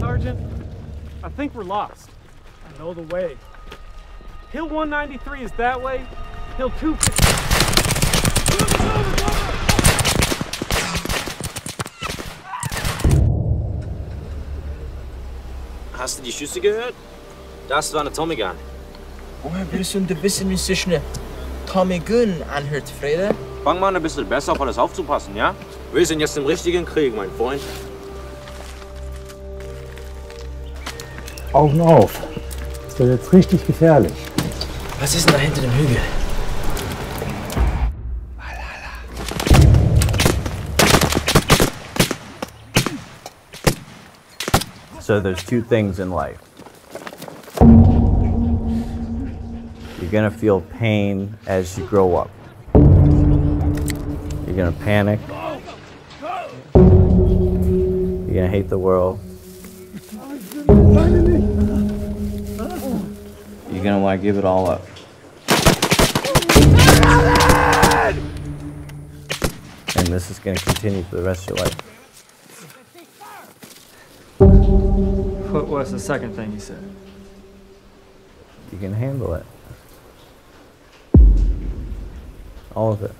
Sergeant, I think we're lost. I know the way. Hill 193 is that way. Hill 250. Hast du die Schüsse gehört? Das war eine Tommy Gun. Woher willst du denn wissen, wie sich eine Tommy Gun anhört, Freda? Fang mal ein bisschen besser auf alles aufzupassen, ja? Wir sind jetzt im richtigen Krieg, mein Freund. Augen auf. Das wird jetzt richtig gefährlich. Was ist denn da hinter dem Hügel? So there's two things in life. You're gonna feel pain as you grow up. You're gonna panic. You're gonna hate the world. You're gonna want to give it all up. And this is gonna continue for the rest of your life. What was the second thing you said? You can handle it. All of it.